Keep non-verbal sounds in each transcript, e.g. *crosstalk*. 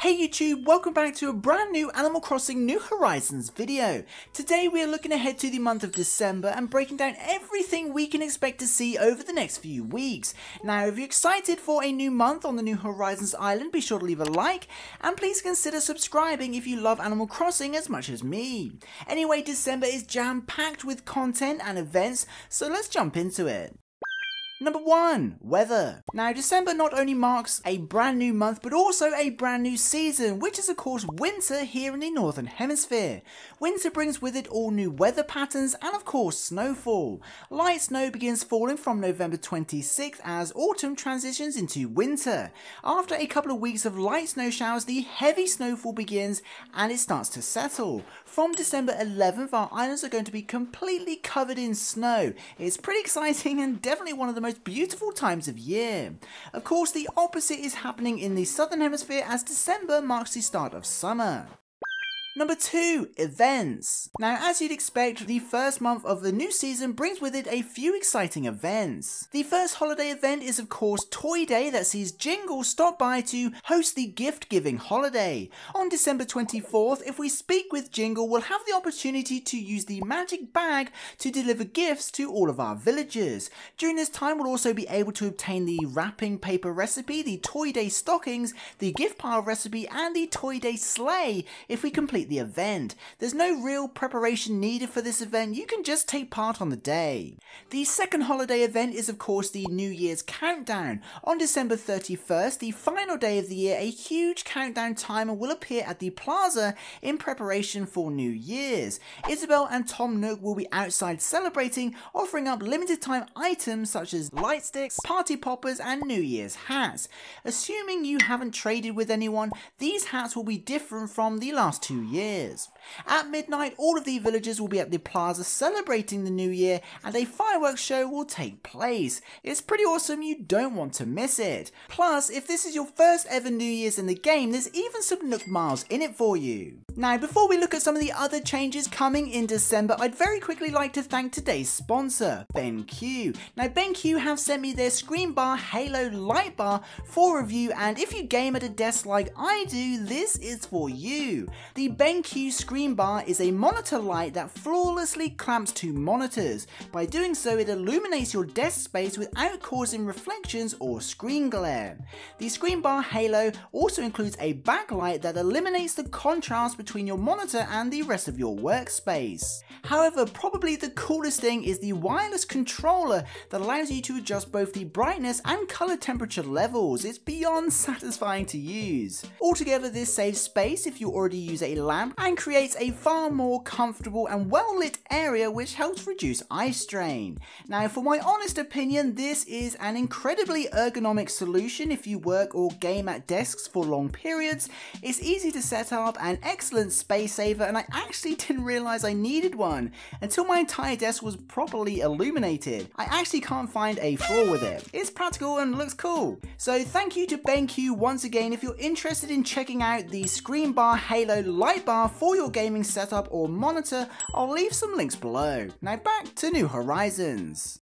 Hey YouTube, welcome back to a brand new Animal Crossing New Horizons video. Today we are looking ahead to the month of December and breaking down everything we can expect to see over the next few weeks. Now if you're excited for a new month on the New Horizons island, be sure to leave a like and please consider subscribing if you love Animal Crossing as much as me. Anyway, December is jam packed with content and events, so let's jump into it. Number one, weather. Now, December not only marks a brand new month, but also a brand new season, which is of course winter here in the Northern Hemisphere. Winter brings with it all new weather patterns and of course snowfall. Light snow begins falling from November 26th as autumn transitions into winter. After a couple of weeks of light snow showers, the heavy snowfall begins and it starts to settle. From December 11th, our islands are going to be completely covered in snow. It's pretty *laughs* exciting and definitely one of the most beautiful times of year. Of course, the opposite is happening in the southern hemisphere as December marks the start of summer. Number two, events. Now, as you'd expect, the first month of the new season brings with it a few exciting events. The first holiday event is, of course, Toy Day that sees Jingle stop by to host the gift giving holiday. On December 24th, if we speak with Jingle, we'll have the opportunity to use the magic bag to deliver gifts to all of our villagers. During this time, we'll also be able to obtain the wrapping paper recipe, the Toy Day stockings, the gift pile recipe, and the Toy Day sleigh if we complete the event. There's no real preparation needed for this event, you can just take part on the day. The second holiday event is of course the New Year's Countdown. On December 31st, the final day of the year, a huge countdown timer will appear at the plaza in preparation for New Year's. Isabelle and Tom Nook will be outside celebrating, offering up limited time items such as light sticks, party poppers, and New Year's hats. Assuming you haven't traded with anyone, these hats will be different from the last two years years. At midnight, all of the villagers will be at the plaza celebrating the new year and a fireworks show will take place. It's pretty awesome, you don't want to miss it. Plus, if this is your first ever New Year's in the game, there's even some Nook Miles in it for you. Now, before we look at some of the other changes coming in December, I'd very quickly like to thank today's sponsor, BenQ. Now, BenQ have sent me their Screen Bar Halo Light Bar for review, and if you game at a desk like I do, this is for you. The BenQ screen bar is a monitor light that flawlessly clamps to monitors. By doing so, it illuminates your desk space without causing reflections or screen glare. The screen bar halo also includes a backlight that eliminates the contrast between your monitor and the rest of your workspace. However, probably the coolest thing is the wireless controller that allows you to adjust both the brightness and color temperature levels. It's beyond *laughs* satisfying to use. Altogether, this saves space if you already use a lamp and creates a far more comfortable and well lit area which helps reduce eye strain. Now for my honest opinion this is an incredibly ergonomic solution if you work or game at desks for long periods. It's easy to set up, an excellent space saver and I actually *laughs* didn't realise I needed one until my entire desk was properly illuminated. I actually can't find a flaw with it. It's practical and looks cool. So thank you to BenQ once again if you're interested in checking out the Screen Bar Halo Light Bar for your gaming setup or monitor, I'll leave some links below. Now back to New Horizons.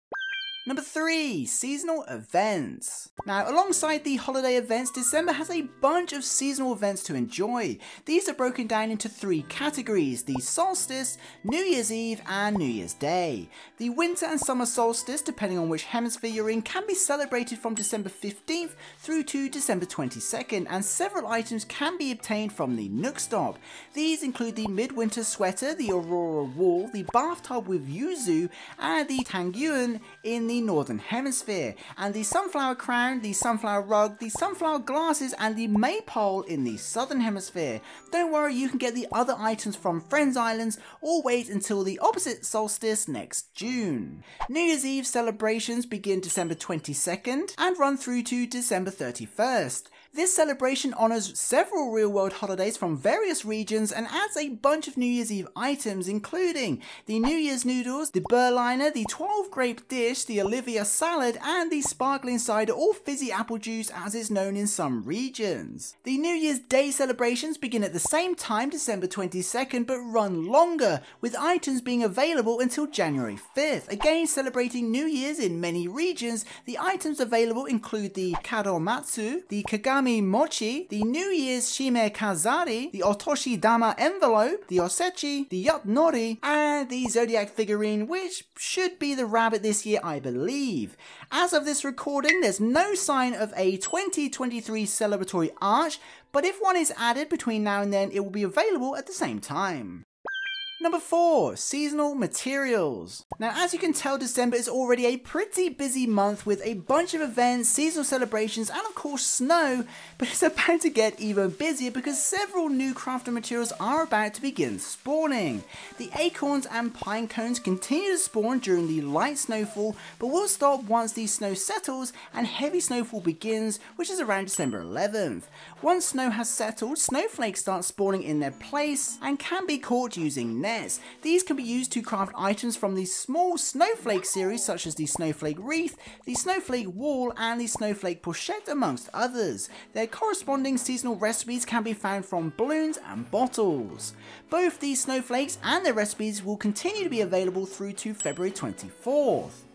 Number 3. Seasonal Events. Now, alongside the holiday events, December has a bunch of seasonal events to enjoy. These are broken down into three categories, the solstice, New Year's Eve, and New Year's Day. The winter and summer solstice, depending on which hemisphere you're in, can be celebrated from December 15th through to December 22nd, and several items can be obtained from the Nook Stop. These include the Midwinter Sweater, the Aurora Wall, the Bathtub with Yuzu, and the Tangyuan in the Northern Hemisphere, and the Sunflower Crown, the Sunflower Rug, the Sunflower Glasses, and the Maypole in the Southern Hemisphere. Don't worry, you can get the other items from Friends Islands or wait until the opposite solstice next June. New Year's Eve celebrations begin December 22nd and run through to December 31st. This celebration honours several real world holidays from various regions and adds a bunch of New Year's Eve items including the New Year's noodles, the Berliner, the 12 grape dish, the Olivia salad and the sparkling cider or fizzy apple juice as is known in some regions. The New Year's Day celebrations begin at the same time December 22nd but run longer with items being available until January 5th. Again celebrating New Year's in many regions, the items available include the Kadomatsu, the Kagami Mochi, the New Year's Shime Kazari, the Otoshi Dama envelope, the Osechi, the Yacht Nori, and the Zodiac figurine, which should be the rabbit this year, I believe. As of this recording, there's no sign of a 2023 celebratory arch, but if one is added between now and then, it will be available at the same time. Number 4. Seasonal Materials. Now as you can tell December is already a pretty busy month with a bunch of events, seasonal celebrations and of course snow, but it's *laughs* about to get even busier because several new crafting materials are about to begin spawning. The acorns and pine cones continue to spawn during the light snowfall but will stop once the snow settles and heavy snowfall begins which is around December 11th. Once snow has settled, snowflakes start spawning in their place and can be caught using These can be used to craft items from the small snowflake series such as the snowflake wreath, the snowflake wall and the snowflake pochette amongst others. Their corresponding seasonal recipes can be found from balloons and bottles. Both these snowflakes and their recipes will continue to be available through to February 24th.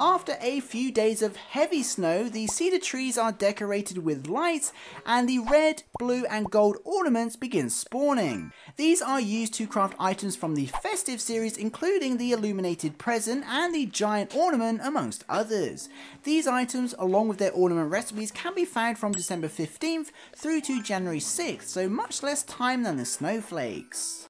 After a few days of heavy snow, the cedar trees are decorated with lights and the red, blue and gold ornaments begin spawning. These are used to craft items from the festive series including the illuminated present and the giant ornament amongst others. These items along with their ornament recipes can be found from December 15th through to January 6th so much less time than the snowflakes.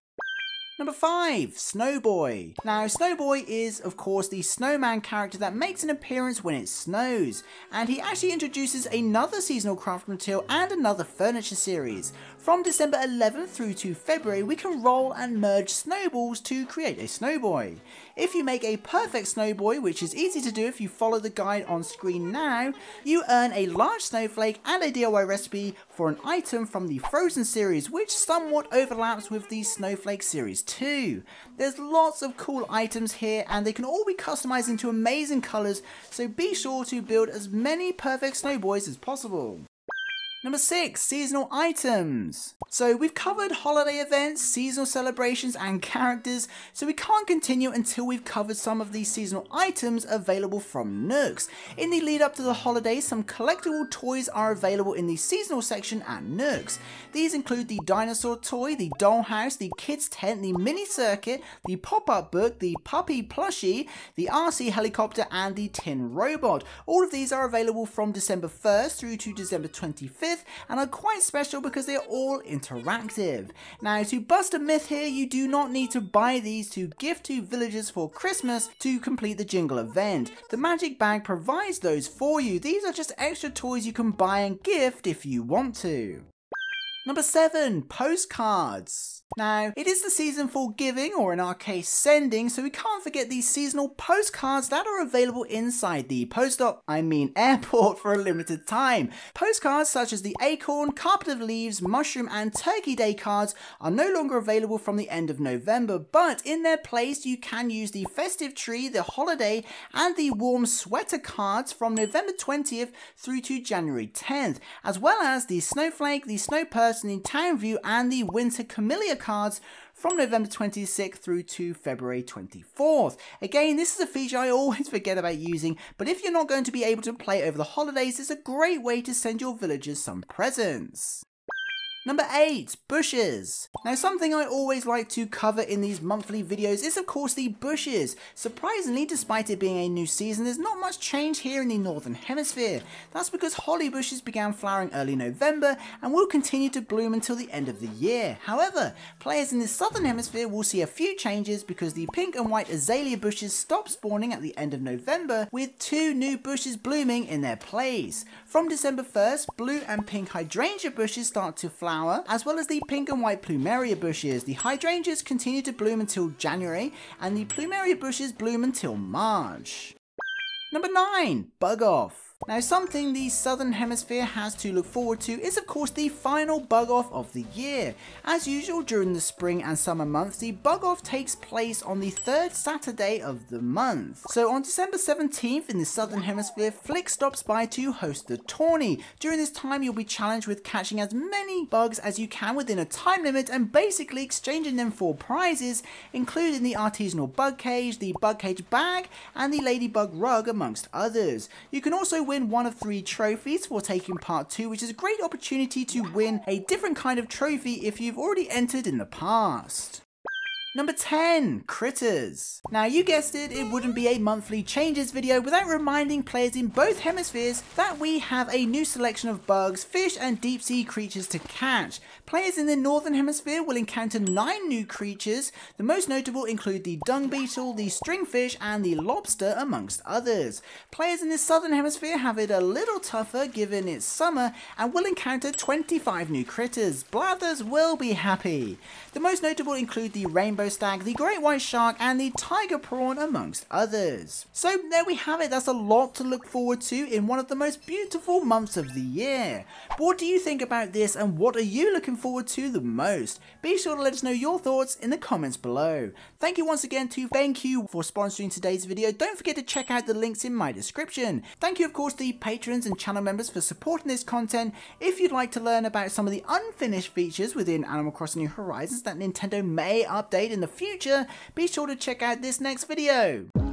Number 5, Snowboy. Now, Snowboy is, of course, the snowman character that makes an appearance when it snows, and he actually introduces another seasonal craft material and another furniture series. From December 11th through to February, we can roll and merge snowballs to create a Snowboy. If you make a perfect Snowboy, which is easy to do if you follow the guide on screen now, you earn a large snowflake and a DIY recipe for an item from the Frozen series, which somewhat overlaps with the Snowflake series too. There's lots of cool items here and they can all be customized into amazing colors, so be sure to build as many perfect snowboys as possible. Number 6. Seasonal items. So we've covered holiday events, seasonal celebrations and characters, so we can't continue until we've covered some of these seasonal items available from Nooks. In the lead up to the holidays, some collectible toys are available in the seasonal section at Nooks. These include the dinosaur toy, the dollhouse, the kids tent, the mini circuit, the pop-up book, the puppy plushie, the RC helicopter and the tin robot. All of these are available from December 1st through to December 25th and are quite special because they are all interactive. Now to bust a myth here, you do not need to buy these to gift to villagers for Christmas to complete the jingle event. The magic bag provides those for you. These are just extra toys you can buy and gift if you want to. Number 7. Postcards. Now, it is the season for giving, or in our case, sending, so we can't forget these seasonal postcards that are available inside the post op, I mean *laughs* airport, for a limited time. Postcards such as the acorn, carpet of leaves, mushroom, and turkey day cards are no longer available from the end of November, but in their place, you can use the festive tree, the holiday, and the warm sweater cards from November 20th through to January 10th, as well as the snowflake, the snow person, the town view, and the winter camellia cards from November 26th through to February 24th. Again, this is a feature I always *laughs* forget about using, but if you're not going to be able to play over the holidays, it's a great way to send your villagers some presents. Number 8. Bushes. Now something I always like to cover in these monthly videos is of course the bushes. Surprisingly, despite it being a new season, there's not much change here in the Northern Hemisphere. That's because holly bushes began flowering early November and will continue to bloom until the end of the year. However, players in the Southern Hemisphere will see a few changes because the pink and white azalea bushes stop spawning at the end of November with two new bushes blooming in their place. From December 1st, blue and pink hydrangea bushes start to flower flower, as well as the pink and white plumeria bushes. The hydrangeas continue to bloom until January, and the plumeria bushes bloom until March. Number 9. Bug Off. Now something the Southern Hemisphere has to look forward to is of course the final bug off of the year. As usual during the spring and summer months, the bug off takes place on the third Saturday of the month. So on December 17th in the Southern Hemisphere, Flick stops by to host the tourney. During this time you'll be challenged with catching as many bugs as you can within a time limit and basically exchanging them for prizes, including the artisanal bug cage, the bug cage bag, and the ladybug rug amongst others. You can also win one of three trophies for taking part two, which is a great opportunity to win a different kind of trophy if you've already entered in the past. Number 10, Critters. Now you guessed it, it wouldn't be a monthly changes video without reminding players in both hemispheres that we have a new selection of bugs, fish and deep sea creatures to catch. Players in the northern hemisphere will encounter 9 new creatures, the most notable include the dung beetle, the stringfish and the lobster amongst others. Players in the southern hemisphere have it a little tougher given it's summer and will encounter 25 new critters. Blathers will be happy. The most notable include the rainbow stag, the great white shark, and the tiger prawn, amongst others. So there we have it, that's a lot to look forward to in one of the most beautiful months of the year. But what do you think about this and what are you looking forward to the most? Be sure to let us know your thoughts in the comments below. Thank you once again to BenQ for sponsoring today's video. Don't forget to check out the links in my description. Thank you of course to the patrons and channel members for supporting this content. If you'd like to learn about some of the unfinished features within Animal Crossing New Horizons that Nintendo may update in the future, be sure to check out this next video.